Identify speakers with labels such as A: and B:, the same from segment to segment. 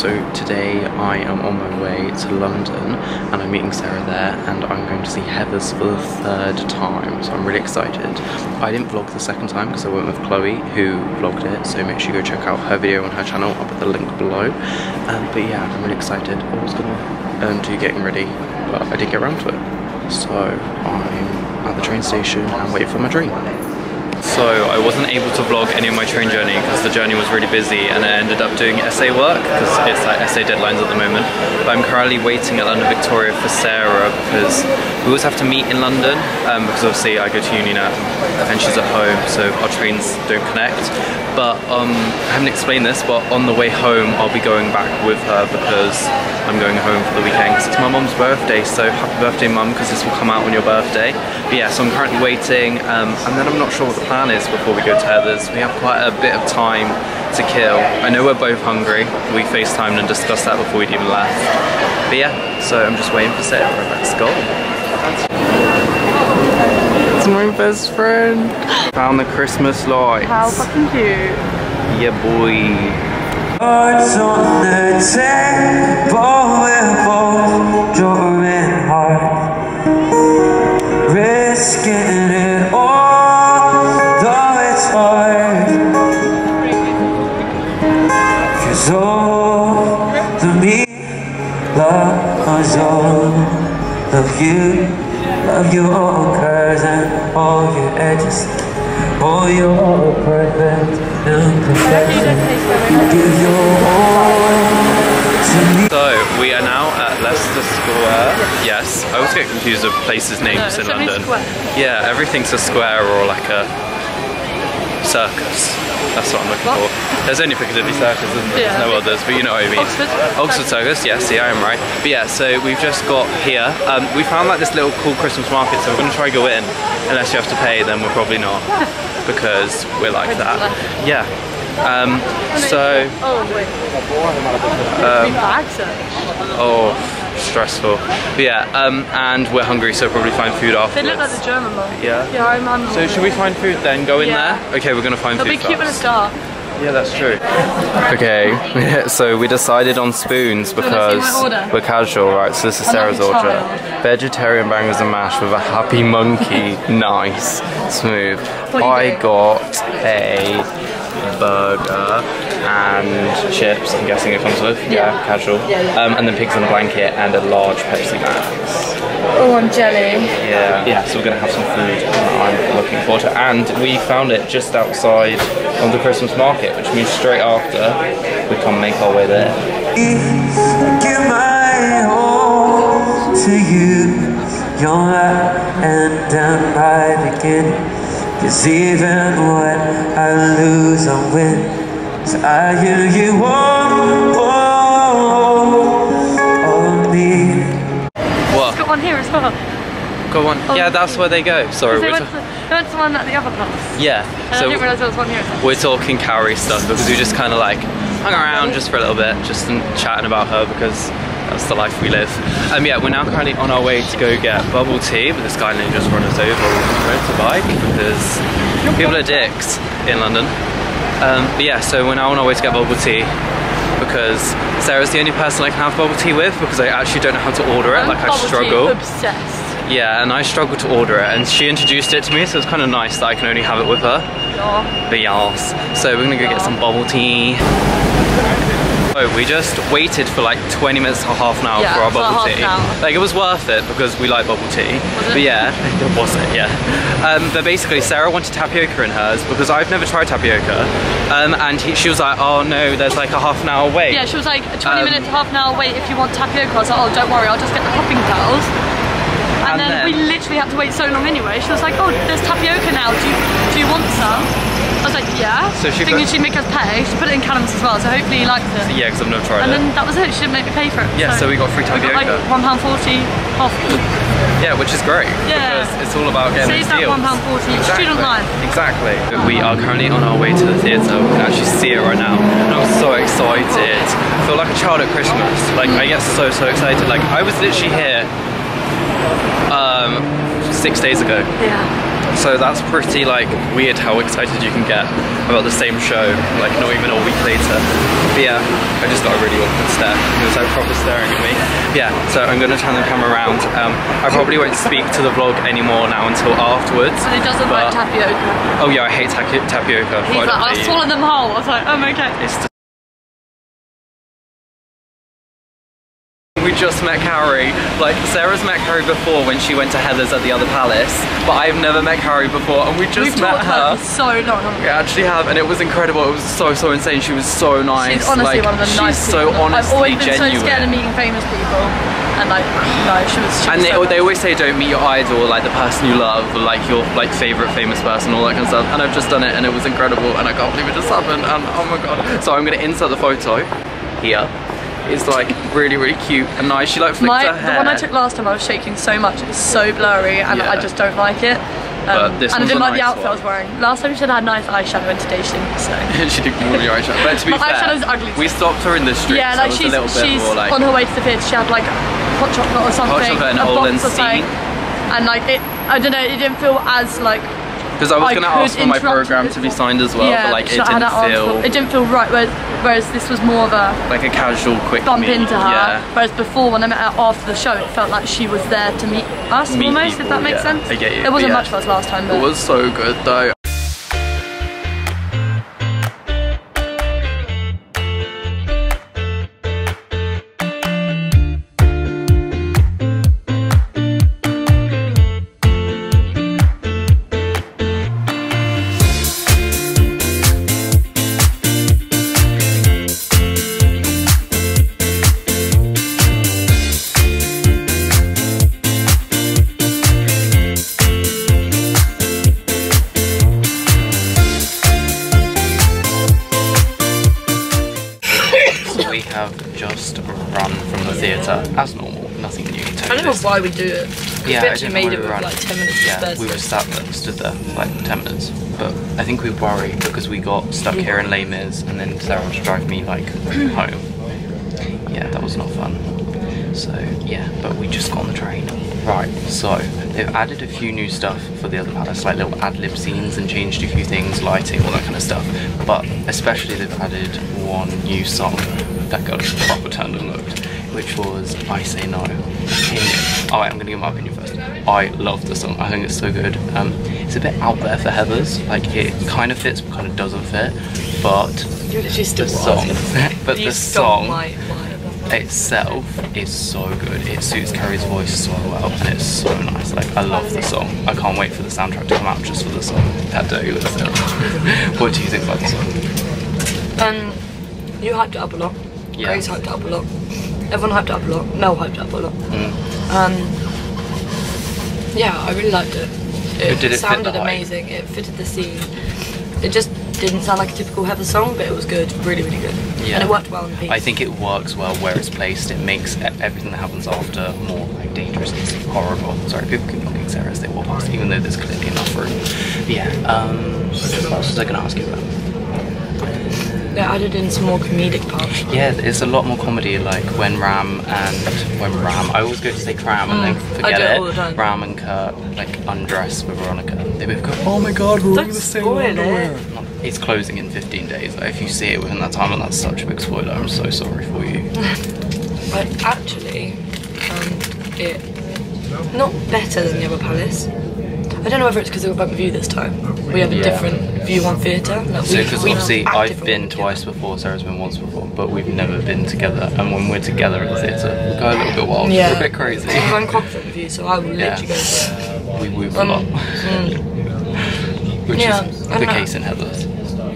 A: So today I am on my way to London and I'm meeting Sarah there and I'm going to see Heathers for the third time. So I'm really excited. I didn't vlog the second time because I went with Chloe who vlogged it. So make sure you go check out her video on her channel. I'll put the link below. Um, but yeah, I'm really excited. I was gonna um, do getting ready, but I didn't get around to it. So I'm at the train station and waiting for my train. So I wasn't able to vlog any of my train journey because the journey was really busy and I ended up doing essay work because it's like essay deadlines at the moment. But I'm currently waiting at London Victoria for Sarah because we always have to meet in London um, because obviously I go to uni now and she's at home so our trains don't connect. But um, I haven't explained this but on the way home I'll be going back with her because I'm going home for the weekend because it's my mum's birthday so happy birthday mum because this will come out on your birthday. But yeah so I'm currently waiting um, and then I'm not sure what the plan is before we go to Heathers. We have quite a bit of time to kill. I know we're both hungry. We FaceTimed and discussed that before we'd even left. But yeah, so I'm just waiting for Sarah. Let's go. It's my best friend. Found the Christmas lights.
B: How fucking cute.
A: Yeah, boy.
C: All your edges, all your perfect imperfections. You give your all to me.
A: So we are now at Leicester Square. Yes, I always get confused with places names
B: No,
A: in London.
B: square.
A: Yeah, everything's a square or like a circus. That's what I'm looking
B: What?
A: for. There's only Piccadilly Circus, isn't there?
B: Yeah.
A: There's no others, but you know what I mean.
B: Oxford?
A: Oxford Circus, yes, yeah, I am right. But yeah, so we've just got here. Um, we found like this little cool Christmas market, so we're gonna try and go in. Unless you have to pay, then we're probably not. because we're like that. Yeah. Um, so,
B: Oh, wait.
A: um,
B: Three bags, sir.
A: oh, stressful. But yeah, um, and we're hungry, so probably find food
B: after.
A: They
B: look like the German one.
A: Yeah.
B: Yeah, I'm on.
A: So should we find food then? Go in
B: Yeah.
A: there? Okay, we're gonna find
B: They'll
A: food
B: be cute when it's dark.
A: Yeah, that's true. Okay, so we decided on spoons
B: wanna see my
A: because we're casual, right? So this is Sarah's order. Vegetarian bangers and mash with a happy monkey. nice, smooth. I got a burger and chips. I'm guessing it comes with. Yeah,
B: Yeah.
A: casual. Um, and then pigs in a blanket and a large Pepsi Max.
B: Oh, I'm jelly.
A: Yeah. Yeah, so we're gonna have some food that I'm looking forward to. And we found it just outside of the Christmas market, which means straight after we can make our way there.
C: Give my all to you. You're my end and I begin. Cause even when I lose, I win. So I give you all, all of me.
A: What?
B: Got one here as well.
A: Go on.
B: Oh,
A: Yeah, that's where they go. Sorry,
B: They
A: we're
B: went, to, they went to one at the other class.
A: yeah.
B: And I
A: So
B: didn't realise there was one here.
A: we're talking Carrie stuff because we just kind of like hung around just for a little bit, just and chatting about her because that's the life we live. Um, yeah, we're now currently on our way to go get bubble tea, but this guy nearly just run us over with his motorbike because people are dicks in London. Um, but yeah, so we're now on our way to get bubble tea because Sarah's the only person I can have bubble tea with because I actually don't know how to order it.
B: I'm
A: like I struggle.
B: obsessed.
A: Yeah, and I struggle to order it, and she introduced it to me, so it's kind of nice that I can only have it with her.
B: Oh,
A: But yes, so we're gonna go get some bubble tea. Oh, we just waited for like 20 minutes or half an hour
B: Yeah,
A: for our bubble tea. Like it was worth it because we like bubble tea.
B: Was?
A: But yeah, it was it, yeah. Um, but basically, Sarah wanted tapioca in hers because I've never tried tapioca. Um, and he, she was like, oh no, there's like a half an hour wait.
B: Yeah, she was like, 20
A: Um,
B: minutes, half an hour wait if you want tapioca. I was like, oh, don't worry, I'll just get the popping petals. And,
A: And
B: then,
A: then-
B: we literally had to wait so long anyway. She was like, oh, there's tapioca now. Do you, do you want some? I was like, yeah.
A: So she
B: Thinking she'd make us pay. She put it in Callum's as well, so hopefully he liked it.
A: Yeah, because I've never tried
B: And
A: it.
B: then that was it. She didn't make me pay for it.
A: Yeah, so we got free
B: We got like
A: tapioca.
B: one pound forty off.
A: Yeah, which is great.
B: Yeah.
A: Because it's all about getting
B: Save
A: those
B: that
A: deals.
B: £1.40,
A: Exactly.
B: student life.
A: Exactly. We are currently on our way to the theatre. We can actually see it right now. And I'm so excited. I feel like a child at Christmas. Like, I get so, so excited. Like, I was literally here six days ago.
B: Yeah.
A: So that's pretty like weird how excited you can get about the same show, like not even a week later. But yeah, I just got a really awkward stare. He was like proper staring at me. Yeah, so I'm gonna turn the camera around. Um, I probably won't speak to the vlog anymore now until afterwards.
B: And he doesn't like tapioca.
A: Oh yeah, I hate tapi- tapioca.
B: He's like, I'll
A: they-
B: swallow them whole. I was like, oh, okay.
A: It's just- We just met Carrie. Like Sarah's met Carrie before when she went to Heathers at the other palace, but I've never met Carrie before, and we just
B: We've
A: met her.
B: about so long.
A: We actually have, and it was incredible. It was so so insane. She was so nice.
B: She's honestly
A: like,
B: one of the
A: she's
B: nicest
A: so
B: people.
A: honestly
B: I've always been
A: genuine.
B: so scared of meeting famous people. And like, no, she was, she
A: and
B: was
A: they,
B: so
A: they always say don't meet your idol, like the person you love, or like your like favorite famous person, all that kind of stuff. And I've just done it, and it was incredible, and I can't believe it just happened. And oh my god! So I'm gonna insert the photo here. It's like really really cute and nice. She like flicked
B: My,
A: her
B: the one I took last time, I was shaking so much. It was so blurry, and
A: Yeah.
B: I just don't like it. Um,
A: But this
B: and I didn't like the
A: nice
B: outfit I was wearing. Last time she said I had nice eyeshadow and today she didn't, so.
A: she did of your eyeshadow. But to be
B: My
A: fair,
B: eyeshadow's ugly
A: we stopped her in the street.
B: Yeah, like
A: was
B: she's
A: a little bit
B: she's
A: more like
B: on her way to the theatre. She had like hot chocolate or something, hot
A: chocolate and
B: a box
A: Sea.
B: something, and like it. I don't know. It didn't feel as like
A: because I was gonna ask for my program to be signed as well,
B: yeah,
A: but like it didn't feel
B: full. It didn't feel right. Whereas, whereas this was more of a
A: like a casual quick
B: bump
A: meet.
B: into her.
A: Yeah.
B: Whereas before, when I met her after the show, it felt like she was there to meet us
A: Meet
B: almost.
A: people,
B: if that makes
A: yeah.
B: sense.
A: I get you,
B: There wasn't much for us last time, but
A: It was so good though. Have just run from the theatre as normal, nothing new.
B: I don't know why we do it.
A: Yeah,
B: we actually made it with
A: ran.
B: like 10 minutes to
A: Yeah,
B: spare.
A: we were sat there, stood there for like 10 minutes. But I think we worried because we got stuck here in Les Mis and then Sarah had to drive me like home. Yeah, that was not fun. So yeah, but we just got on the train. Right, so they've added a few new stuff for the other palace, like little ad lib scenes and changed a few things, lighting, all that kind of stuff. But especially they've added one new song that got us proper turned and looked, which was I Say No. King. Alright, I'm gonna give my opinion first. I love the song, I think it's so good. Um, it's a bit out there for Heathers, like it kind of fits but kind of doesn't fit, but
B: You
A: the song,
B: was gonna say.
A: but the song
B: my- my-
A: itself is so good. It suits Carrie's voice so well, and it's so nice. Like I love the song. I can't wait for the soundtrack to come out just for the song. That dirty little Sarah. what do you think about the song?
D: Um, you hyped it up a lot.
A: Yeah.
D: Grace hyped it up a lot. Everyone hyped it up a lot. Mel hyped it up a lot.
A: Mm.
D: Um, yeah, I really liked it. It,
A: it
D: sounded amazing. It fitted the scene. It just didn't sound like a typical Heather song, but it was good. Really, really good.
A: Yeah.
D: And it worked well in the piece.
A: I think it works well where it's placed. It makes everything that happens after more like dangerous and horrible. Sorry, people keep knocking Sarah as they walk past, even though there's clearly enough room. Yeah. Um, what else was I going to ask you about?
D: They added in some more comedic parts.
A: Yeah, it's a lot more comedy, like when Ram and when Ram. I always go to say Cram and then
D: Mm,
A: forget
D: it
A: it.
D: all the time.
A: Ram and Kurt like undress with Veronica. They both go, "Oh my God, we're all the same
D: it.
A: underwear." It's closing in 15 days. Like, if you see it within that time, and that's such a big spoiler, I'm so sorry for you.
D: But actually, um, it not better than the other palace. I don't know whether it's because they were back with you this time. We have a
A: Yeah.
D: different view on theatre. Like,
A: So, because obviously I've been twice before, Sarah's been once before, but we've never been together. And when we're together at the theatre, we go a little bit wild.
D: Yeah.
A: We're a bit crazy.
D: I'm confident with you, so I will
A: Yeah.
D: literally go for it.
A: we move a
D: Um,
A: lot. Which
D: Yeah,
A: is the case in Heathers.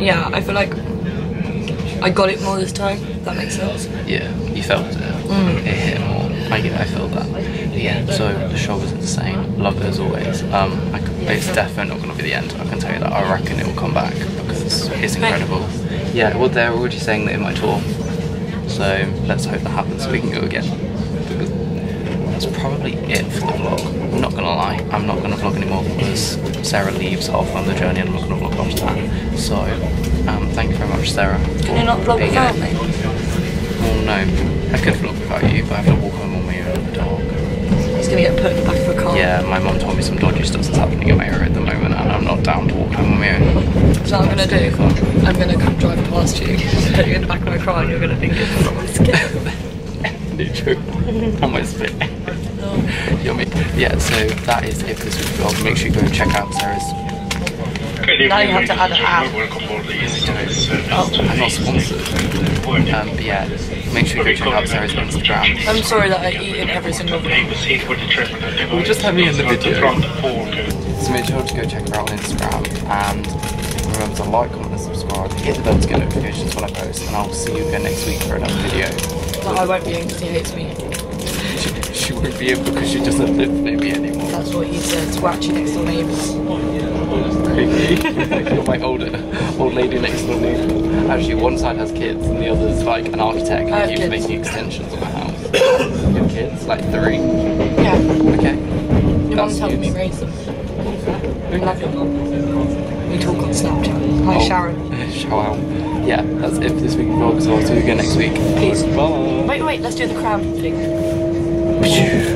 D: Yeah, I feel like I got it more this time. If that makes sense.
A: Yeah, you felt it.
D: Mm.
A: It hit more. I I feel that. But yeah, so the show was insane. Love it as always. Um, I it's definitely not going to be the end. I can tell you that. I reckon it will come back because it's incredible. Yeah, well, they're already saying that it might tour. So let's hope that happens so we can go again. Because that's probably it for the vlog. I'm not gonna lie, I'm not gonna vlog anymore because Sarah leaves off on the journey and I'm not gonna vlog after that. So, um, thank you very much, Sarah.
D: Can you not vlog without me?
A: Well, no, I could vlog without you, but I have to walk uh, my mum told me some dodgy stuff that's happening in my area at the moment,
D: and I'm not down to walk home on my own. So I'm gonna do. Fun. I'm gonna come drive past you. you're gonna back my car, and you're gonna think it's not scared." no
A: joke. I might spit. Yummy. Yeah, so that is it for this vlog. Make sure you go and check out Sarah's
D: now you have to add an app.
A: Oh, I'm not sponsored. Um, but yeah, make sure you go check out Sarah's Instagram.
D: I'm sorry that I eat in every single vlog.
A: We'll just have me in the video. So make sure to go check her out on Instagram and remember to like, comment and subscribe. Hit the bell to get notifications when I post and I'll see you again next week for another video.
D: But I won't be in because he hates me.
A: She, won't be able because she doesn't live near me anymore.
D: That's what he said We're actually next door neighbours.
A: Creepy. You're my older old lady next door neighbour. Actually, one side has kids and the other's like an architect
D: have
A: and keeps
D: kids.
A: making extensions of my house. you have kids? Like three?
D: Yeah.
A: Okay.
D: Your mum's helping me raise them. I love your mum. We talk on Snapchat. Hi
A: Oh.
D: Sharon.
A: Shout out. Yeah, that's it for this week's vlog, so I'll see you again next week.
D: Peace.
A: Bye.
D: Wait, wait, let's do the crown thing. The